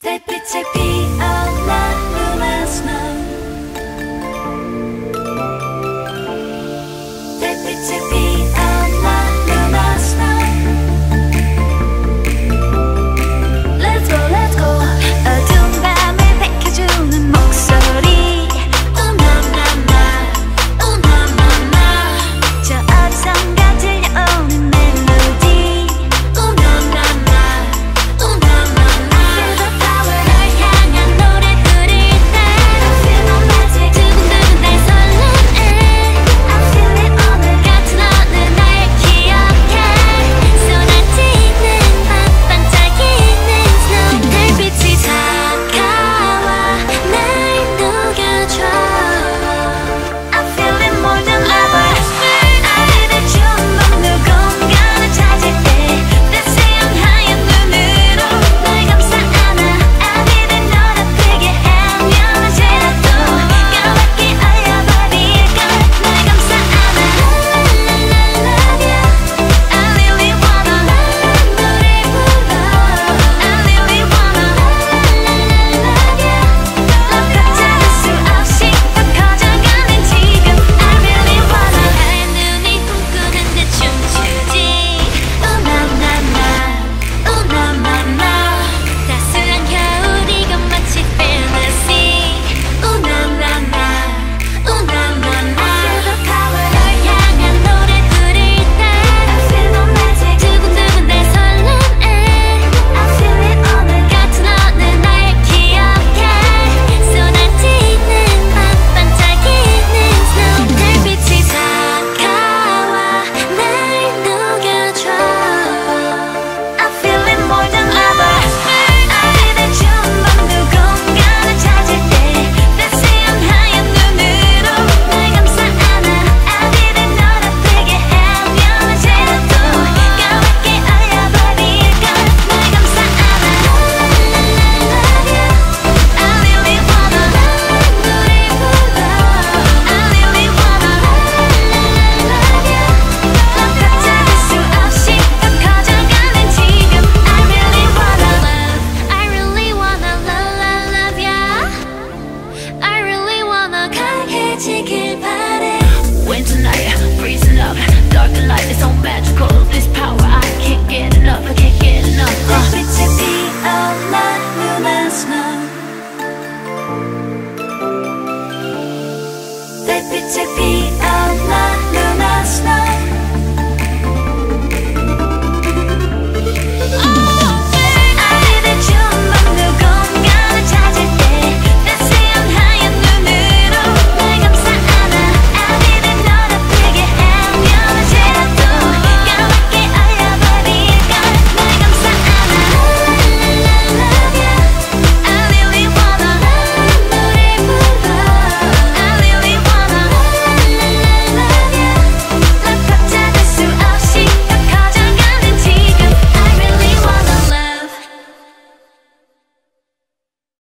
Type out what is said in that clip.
Tepi tepi